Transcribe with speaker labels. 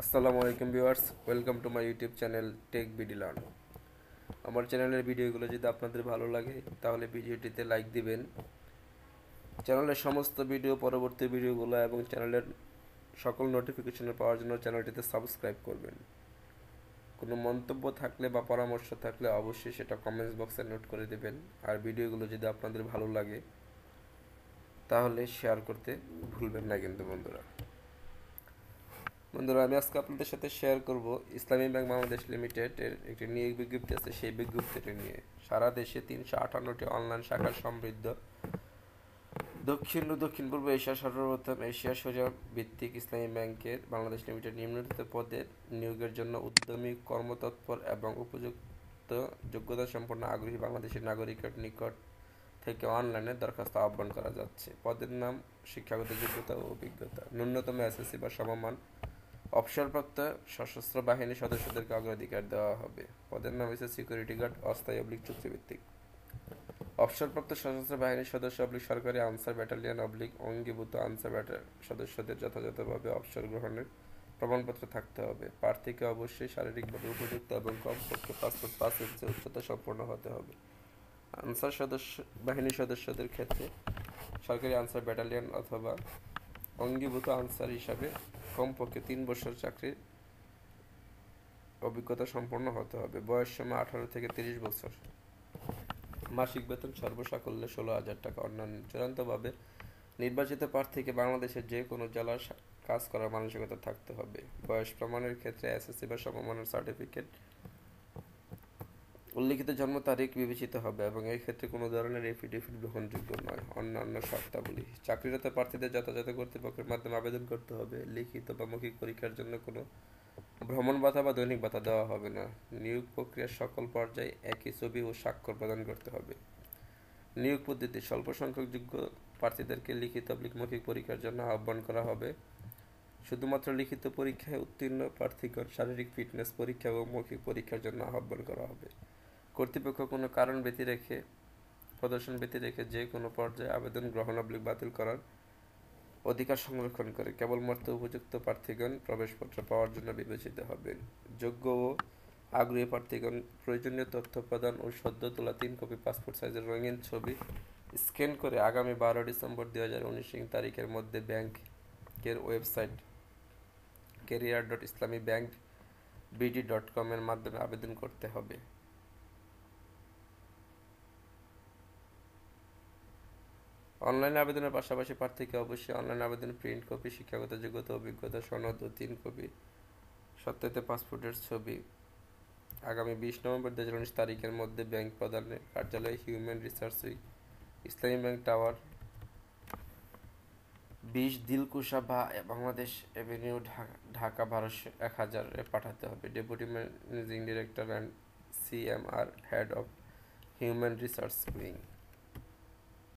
Speaker 1: আসসালামু আলাইকুম viewers, welcome to my YouTube channel tech BD learn. আমার চ্যানেলের ভিডিওগুলো যদি আপনাদের ভালো লাগে, তাহলে ভিডিওটিতে লাইক দিবেন। চ্যানেলের সমস্ত ভিডিও, পরবর্তী ভিডিওগুলো এবং চ্যানেলের সকল নোটিফিকেশন পাওয়ার জন্য চ্যানেলটিতে সাবস্ক্রাইব করবেন। কোনো মন্তব্য থাকলে বা পরামর্শ থাকলে অবশ্যই সেটা কমেন্টস বক্সে নোট করে দেবেন। আর ভিডিওগুলো যদি আপনাদের ভালো লাগে, তাহলে শেয়ার করতে ভুলবেন না কিন্তু বন্ধুরা। বন্ধুরা, আমি আজকে আপনাদের সাথে শেয়ার করব ইসলামী ব্যাংক বাংলাদেশ লিমিটেডের একটি নিয়োগ বিজ্ঞপ্তি আছে। সেই বিজ্ঞপ্তিটি নিয়ে সারা দেশে তিনশো আটান্নটি অনলাইন শাখা সমৃদ্ধ। দক্ষিণ ও দক্ষিণ পূর্ব এশিয়া সর্বপ্রথম এশিয়া সোজা ভিত্তিক ইসলামী ব্যাংকের বাংলাদেশ লিমিটেড নিম্নলিখিত পদের নিয়োগের জন্য উদ্যমী, কর্মতৎপর এবং উপযুক্ত যোগ্যতা সম্পন্ন আগ্রহী বাংলাদেশের নাগরিকের নিকট থেকে অনলাইনে দরখাস্ত আহ্বান করা যাচ্ছে। পদের নাম, শিক্ষাগত যোগ্যতা ও অভিজ্ঞতা, ন্যূনতম এসএসসি বা সমমান অবসরপ্রাপ্ত সশস্ত্র বাহিনীর সদস্যদেরকে অগ্রাধিকার দেওয়া হবে। পদের নাম হচ্ছে সিকিউরিটি গার্ড, অস্থায়ী অবলিক চুক্তিভিত্তিক। অবসরপ্রাপ্ত সশস্ত্র বাহিনীর সদস্য অবলিক সরকারি আনসার ব্যাটালিয়ন অবলিক অঙ্গীভূত আনসার ব্যাটাল সদস্যদের যথাযথভাবে অবসর গ্রহণের প্রমাণপত্র থাকতে হবে। প্রার্থীকে অবশ্যই শারীরিকভাবে উপযুক্ত এবং কমপক্ষে পাসপোর্ট পাঁচ ইঞ্চি উচ্চতা সম্পন্ন হতে হবে। আনসার সদস্য, বাহিনীর সদস্যদের ক্ষেত্রে সরকারি আনসার ব্যাটালিয়ন অথবা অঙ্গীভূত আনসার হিসাবে কমপক্ষে তিন বছর চাকরির অভিজ্ঞতা সম্পন্ন হতে হবে। বয়স সময় আঠারো থেকে তিরিশ বছর। মাসিক বেতন সর্বসাকল্যে ষোলো হাজার টাকা। অন্যান্য চূড়ান্তভাবে নির্বাচিত প্রার্থীকে বাংলাদেশের যে কোনো জেলার কাজ করার মানসিকতা থাকতে হবে। বয়স প্রমাণের ক্ষেত্রে এসএসসি বা সমমানের সার্টিফিকেট উল্লিখিত জন্ম তারিখ বিবেচিত হবে এবং এই ক্ষেত্রে কোনো ধরনের এফিডেভিট গ্রহণযোগ্য নয়। অন্যান্য শর্তাবলী। চাকরিরত প্রার্থীদের যথাযথ কর্তৃপক্ষের মাধ্যমে আবেদন করতে হবে। লিখিত বা মৌখিক পরীক্ষার জন্য কোনো ভ্রমণ ভাতা বা দৈনিক ভাতা দেওয়া হবে না। নিয়োগ প্রক্রিয়ার সকল পর্যায়ে একই ছবি ও স্বাক্ষর প্রদান করতে হবে। নিয়োগ পদ্ধতি স্বল্প সংখ্যক যোগ্য প্রার্থীদেরকে লিখিত মৌখিক পরীক্ষার জন্য আহ্বান করা হবে। শুধুমাত্র লিখিত পরীক্ষায় উত্তীর্ণ প্রার্থীগণ শারীরিক ফিটনেস পরীক্ষা এবং মৌখিক পরীক্ষার জন্য আহ্বান করা হবে। কর্তৃপক্ষ কোনো কারণ ব্যতি রেখে, প্রদর্শন ব্যতি রেখে যে কোনো পর্যায়ে আবেদন গ্রহণ অবলিক বাতিল করার অধিকার সংরক্ষণ করে। কেবলমাত্র উপযুক্ত প্রার্থীগণ প্রবেশপত্র পাওয়ার জন্য বিবেচিত হবেন। যোগ্য ও আগ্রহী প্রার্থীগণ প্রয়োজনীয় তথ্য প্রদান ও সদ্য তোলা তিন কপি পাসপোর্ট সাইজের রঙিন ছবি স্ক্যান করে আগামী বারো ডিসেম্বর দুই হাজার উনিশ তারিখের মধ্যে ব্যাংকের website career dot Islami bank BD dot কমের মাধ্যমে আবেদন করতে হবে। অনলাইন আবেদনের পাশাপাশি প্রার্থীকে অবশ্যই অনলাইন আবেদন, প্রিন্ট কপি, শিক্ষাগত যোগ্যতা, অভিজ্ঞতা, সনদ ও তিন কপি সত্যায়িত পাসপোর্টের ছবি। আগামী বিশ নভেম্বর দু হাজার উনিশ তারিখের মধ্যে ব্যাংক প্রদানের কার্যালয় human research wing Islami bank tower, বিশ দিলকুশা বা বাংলাদেশ এভিনিউ ঢাকা ঢাকা বারোশো এক হাজারে পাঠাতে হবে। Deputy managing director and CMR head of human research wing.